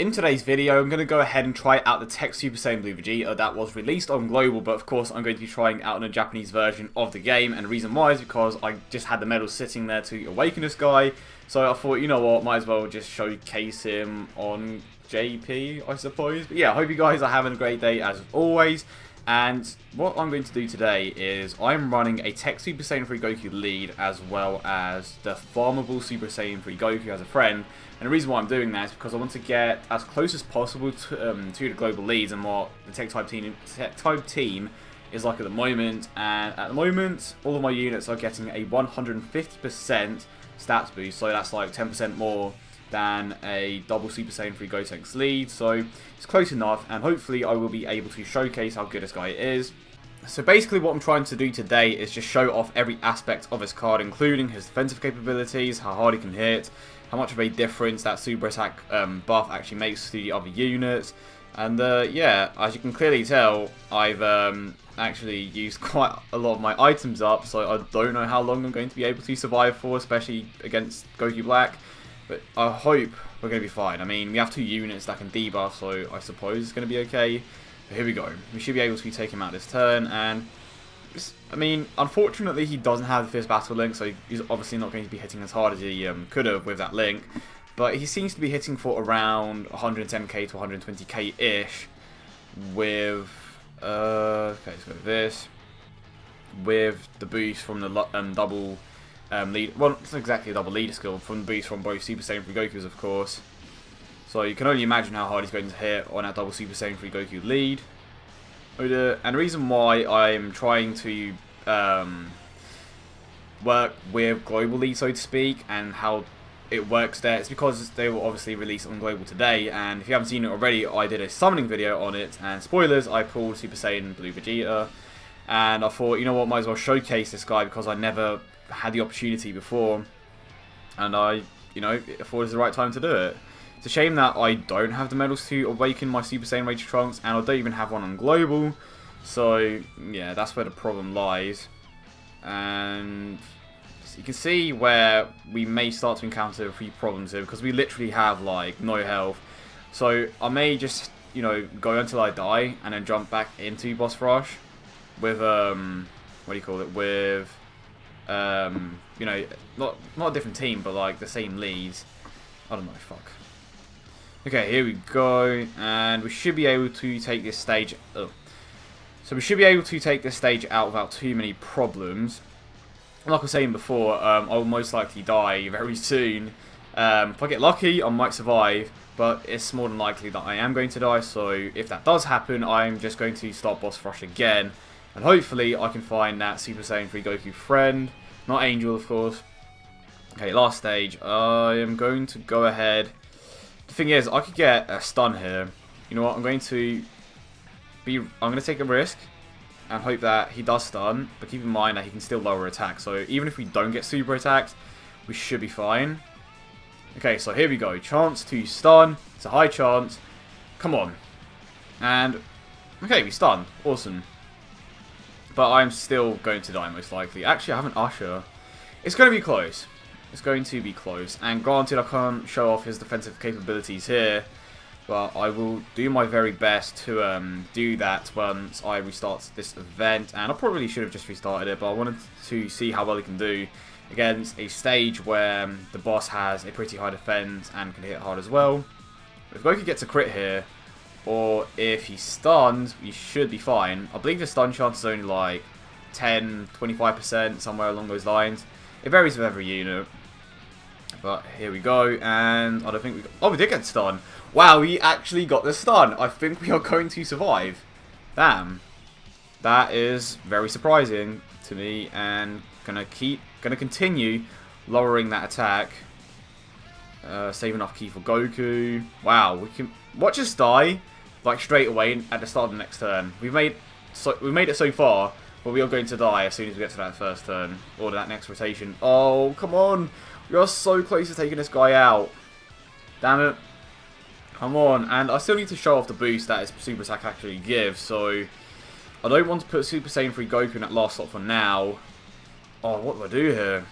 In today's video, I'm going to go ahead and try out the Tech Super Saiyan Blue Vegeta that was released on Global, but of course I'm going to be trying out a Japanese version of the game, and the reason why is because I just had the medal sitting there to awaken this guy, so I thought, you know what, might as well just showcase him on JP, I suppose. But yeah, I hope you guys are having a great day as always, and what I'm going to do today is I'm running a Tech Super Saiyan 3 Goku lead as well as the farmable Super Saiyan 3 Goku as a friend. And the reason why I'm doing that is because I want to get as close as possible to, um, to the global leads and what the Tech Type team, tech type team is like at the moment. And at the moment, all of my units are getting a 150% stats boost, so that's like 10% more than a double Super Saiyan 3 Gotenks lead, so it's close enough, and hopefully I will be able to showcase how good this guy is. So basically what I'm trying to do today is just show off every aspect of his card, including his defensive capabilities, how hard he can hit, how much of a difference that super attack um, buff actually makes to the other units. And uh, yeah, as you can clearly tell, I've um, actually used quite a lot of my items up, so I don't know how long I'm going to be able to survive for, especially against Goku Black. But I hope we're going to be fine. I mean, we have two units that can debuff, so I suppose it's going to be okay. But here we go. We should be able to take him out this turn, and... I mean, unfortunately he doesn't have the Fierce Battle Link, so he's obviously not going to be hitting as hard as he um, could have with that link. But he seems to be hitting for around 110k to 120k-ish with... Uh, okay, let's go with this. With the boost from the um, double um, lead. Well, it's not exactly a double leader skill from boost from both Super Saiyan 3 Gokus, of course. So you can only imagine how hard he's going to hit on that double Super Saiyan 3 Goku lead. And the reason why I'm trying to um, work with Global Lead, so to speak, and how it works there, it's because they were obviously released on Global today, and if you haven't seen it already, I did a summoning video on it, and spoilers, I pulled Super Saiyan Blue Vegeta, and I thought, you know what, might as well showcase this guy because I never had the opportunity before, and I, you know, thought it was the right time to do it. It's a shame that I don't have the medals to awaken my Super Saiyan Rage Trunks, and I don't even have one on Global, so yeah, that's where the problem lies. And you can see where we may start to encounter a few problems here, because we literally have, like, no health. So I may just, you know, go until I die, and then jump back into Boss Rush with, um, what do you call it, with um, you know, not not a different team, but like the same leads. I don't know, fuck. Okay, here we go, and we should be able to take this stage. Oh. So we should be able to take this stage out without too many problems. Like I was saying before, um, I will most likely die very soon. Um, if I get lucky, I might survive, but it's more than likely that I am going to die, so if that does happen, I'm just going to start boss rush again. And hopefully I can find that Super Saiyan 3 Goku friend. Not Angel, of course. Okay, last stage. I am going to go ahead. The thing is, I could get a stun here. You know what? I'm going to be. I'm going to take a risk and hope that he does stun. But keep in mind that he can still lower attack. So even if we don't get super attacked, we should be fine. Okay, so here we go. Chance to stun. It's a high chance. Come on. And, okay, we stun. Awesome. But I'm still going to die most likely. Actually, I have an Usher. It's going to be close. It's going to be close. And granted, I can't show off his defensive capabilities here. But I will do my very best to um, do that once I restart this event. And I probably should have just restarted it, but I wanted to see how well he can do against a stage where um, the boss has a pretty high defense and can hit hard as well. If Goku gets a crit here, or if he's stunned, we should be fine. I believe the stun chance is only like 10, 25%, somewhere along those lines. It varies with every unit. But here we go, and I don't think we. Oh, we did get stun. Wow, we actually got the stun. I think we are going to survive. Damn. That is very surprising to me, and gonna keep, gonna continue lowering that attack. Uh, save enough ki for Goku. Wow, we can watch us die like straight away at the start of the next turn. We've made so we've made it so far, but we are going to die as soon as we get to that first turn or that next rotation. Oh, come on! We are so close to taking this guy out. Damn it! Come on, and I still need to show off the boost that his Super Attack actually gives, so I don't want to put Super Saiyan 3 Goku in that last slot for now. Oh, what do I do here?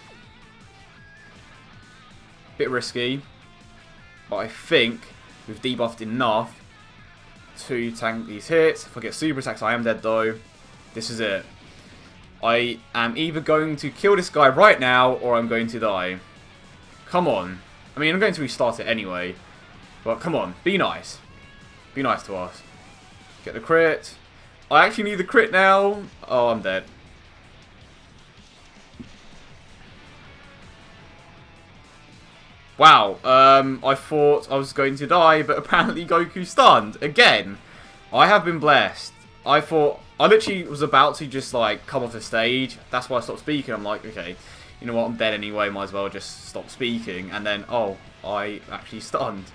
Bit risky, but I think We've debuffed enough to tank these hits. If I get super attacks, I am dead though. This is it. I am either going to kill this guy right now, or I'm going to die. Come on. I mean, I'm going to restart it anyway. But come on, be nice. Be nice to us. Get the crit. I actually need the crit now. Oh, I'm dead. Wow, um, I thought I was going to die, but apparently Goku stunned. Again, I have been blessed. I thought, I literally was about to just, like, come off the stage. That's why I stopped speaking. I'm like, okay, you know what, I'm dead anyway, might as well just stop speaking. And then, oh, I actually stunned.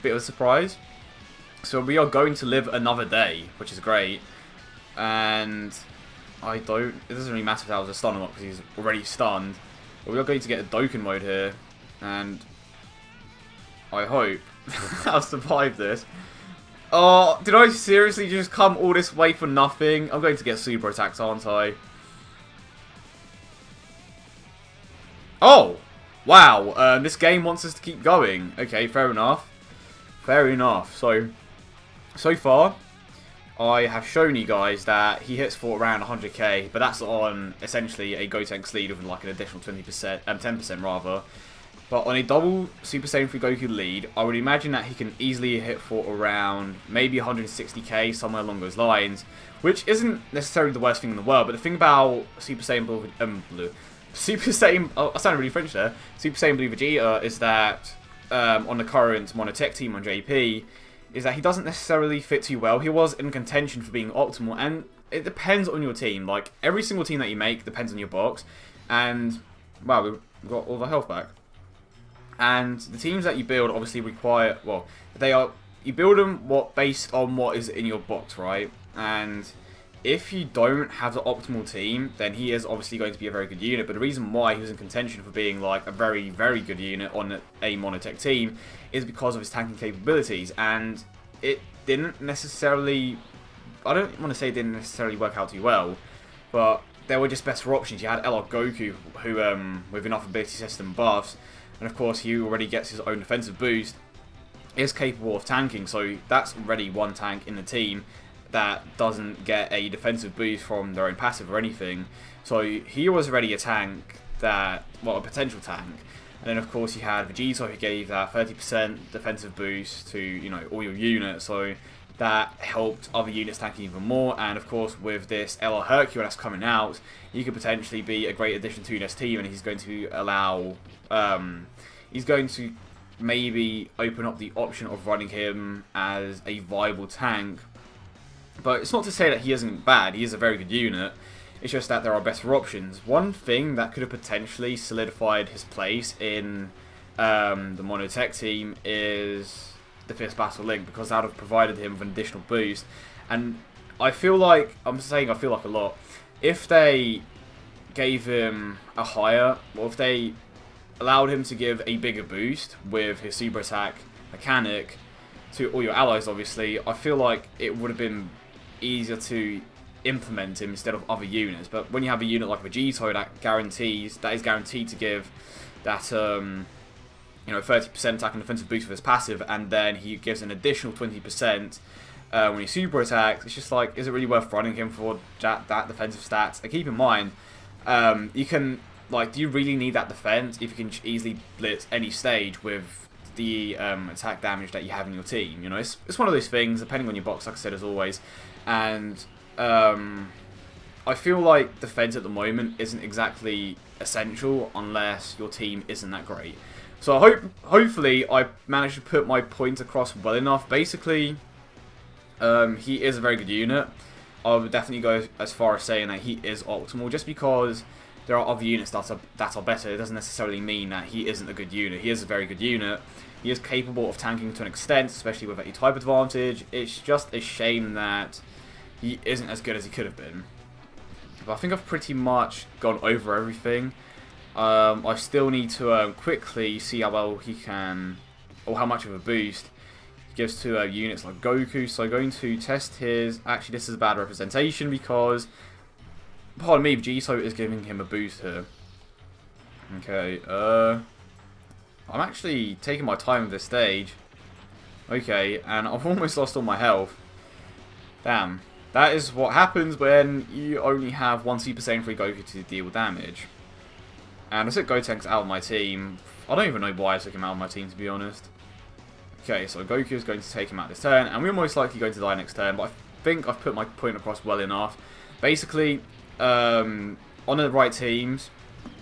Bit of a surprise. So we are going to live another day, which is great. And I don't, it doesn't really matter if I was a stun or not, because he's already stunned. But we are going to get a Dokkan mode here. And I hope I'll survive this. Oh, did I seriously just come all this way for nothing? I'm going to get super attacks, aren't I? Oh! Wow, um, this game wants us to keep going. Okay, fair enough. Fair enough. So, so far, I have shown you guys that he hits for around 100k, but that's on essentially a Gotenks lead with like an additional 20%, um, 10% rather. But on a double Super Saiyan 3 Goku lead, I would imagine that he can easily hit for around maybe 160k, somewhere along those lines, which isn't necessarily the worst thing in the world. But the thing about Super Saiyan Blue, um, Blue Super Saiyan, oh, I sounded really French there, Super Saiyan Blue Vegeta is that um, on the current Monotech team on JP, is that he doesn't necessarily fit too well. He was in contention for being optimal, and it depends on your team. Like, every single team that you make depends on your box, and, wow, we've got all the health back. And the teams that you build obviously require, well, they are, you build them what based on what is in your box, right? And if you don't have the optimal team, then he is obviously going to be a very good unit. But the reason why he was in contention for being like a very, very good unit on a Monotech team is because of his tanking capabilities. And it didn't necessarily, I don't want to say it didn't necessarily work out too well, but there were just better options. You had LR Goku, who um, with enough ability system buffs, and of course he already gets his own defensive boost, is capable of tanking, so that's already one tank in the team that doesn't get a defensive boost from their own passive or anything. So he was already a tank that, well, a potential tank. And then of course you had Vegeta who gave that 30% defensive boost to, you know, all your units. So that helped other units tanking even more. And of course with this LR Hercule that's coming out, he could potentially be a great addition to this team and he's going to allow um, he's going to maybe open up the option of running him as a viable tank. But it's not to say that he isn't bad, he is a very good unit. It's just that there are better options. One thing that could have potentially solidified his place in um, the Monotech team is the Fierce Battle Link, because that would have provided him with an additional boost. And I feel like, I'm saying I feel like a lot, if they gave him a higher, or if they allowed him to give a bigger boost with his super attack mechanic to all your allies, obviously, I feel like it would have been easier to implement him instead of other units. But when you have a unit like Vegito that guarantees, that is guaranteed to give that, um, you know, 30% attack and defensive boost with his passive, and then he gives an additional 20% uh, when he super attacks, it's just like, is it really worth running him for that, that defensive stats? And keep in mind, um, you can like, do you really need that defense if you can easily blitz any stage with the um, attack damage that you have in your team? You know, it's, it's one of those things, depending on your box, like I said, as always. And um, I feel like defense at the moment isn't exactly essential unless your team isn't that great. So I hope, hopefully, I managed to put my point across well enough. Basically, um, he is a very good unit. I would definitely go as far as saying that he is optimal, just because there are other units that are, that are better. It doesn't necessarily mean that he isn't a good unit. He is a very good unit. He is capable of tanking to an extent, especially with a type advantage. It's just a shame that he isn't as good as he could have been. But I think I've pretty much gone over everything. Um, I still need to um, quickly see how well he can, or how much of a boost he gives to uh, units like Goku. So I'm going to test his, actually this is a bad representation because pardon me, Vegito is giving him a boost here. Okay, uh... I'm actually taking my time with this stage. Okay, and I've almost lost all my health. Damn. That is what happens when you only have one Super Saiyan 3 Goku to deal damage. And I took Gotenks out of my team. I don't even know why I took him out of my team, to be honest. Okay, so Goku is going to take him out this turn, and we're most likely going to die next turn, but I think I've put my point across well enough. Basically, um, on the right teams,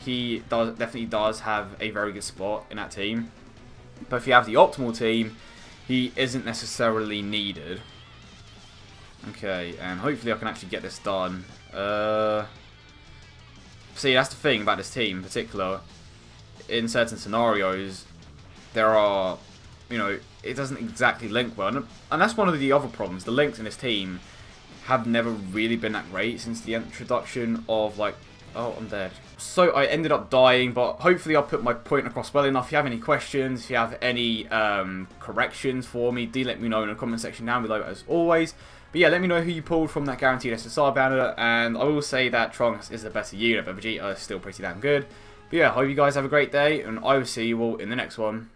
he does definitely does have a very good spot in that team. But if you have the optimal team, he isn't necessarily needed. Okay, and hopefully I can actually get this done. Uh, see, that's the thing about this team in particular. In certain scenarios, there are, you know, it doesn't exactly link well. And, and that's one of the other problems. The links in this team have never really been that great since the introduction of, like, oh, I'm dead. So I ended up dying, but hopefully I'll put my point across well enough. If you have any questions, if you have any um, corrections for me, do let me know in the comment section down below as always. But yeah, let me know who you pulled from that guaranteed SSR banner, and I will say that Trunks is the better unit, but Vegeta is still pretty damn good. But yeah, hope you guys have a great day, and I will see you all in the next one.